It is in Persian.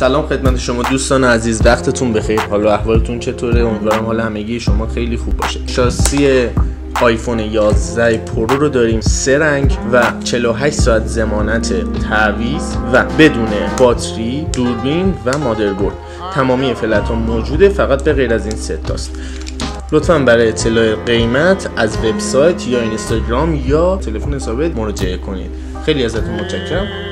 سلام خدمت شما دوستان عزیز وقتتون بخیر. حالا احوالتون چطوره؟ امیدوارم حال همگی شما خیلی خوب باشه. شاسی آیفون 11 پرو رو داریم سه رنگ و 48 ساعت زمانت تعویض و بدون باتری دوربین و مادربرد. تمامی فلت ها موجوده فقط به غیر از این ستاست لطفا برای اطلاع قیمت از وبسایت یا اینستاگرام یا تلفن ثابت مراجعه کنید. خیلی ازتون متشکرم.